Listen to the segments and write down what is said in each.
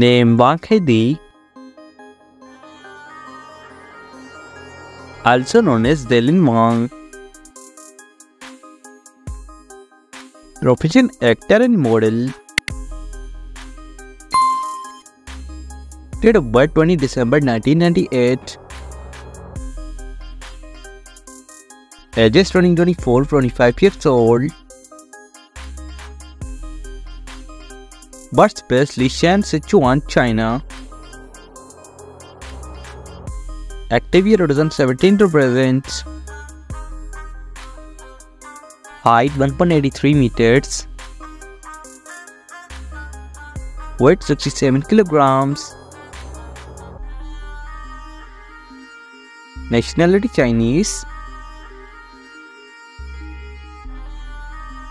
Name Wang Also known as Dylan Wang. Profession actor and model. Date of birth 20 December 1998. Age is turning 24, 25 years old. Birthplace Leshan, Sichuan, China. Active year 2017 to present. Height 1.83 meters. Weight 67 kilograms. Nationality Chinese.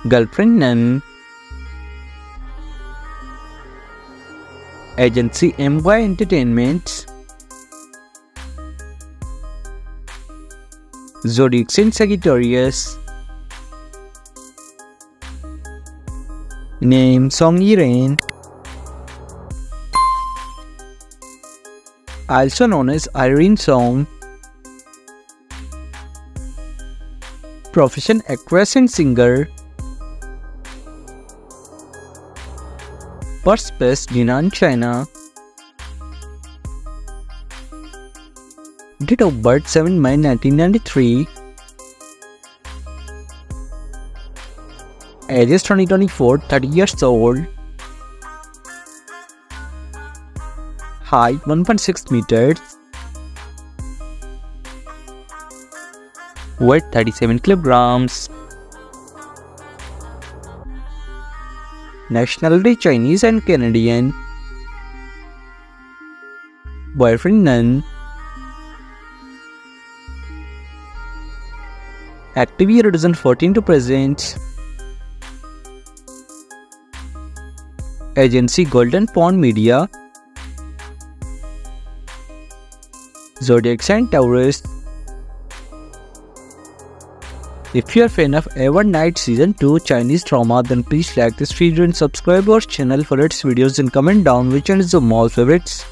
Girlfriend none. Agency MY Entertainment. Zodiac sign Sagittarius. Name Song Yiren. Also known as Irene Song. Profession actress and singer. Birthplace Jinan, China. Date of birth 7 May 1993. Age is 2024, 30 years old. Height 1.6 meters. Weight 37 kilograms. Nationality Chinese and Canadian. Boyfriend none. Active year 2014 to present. Agency Golden Pond Media. Zodiac sign Taurus. If you are fan of Evernight Season 2 Chinese drama then please like this video and subscribe our channel for its videos and comment down which one is your most favorites.